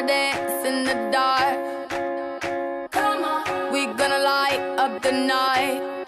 gonna dance in the dark. Come on. We gonna light up the night.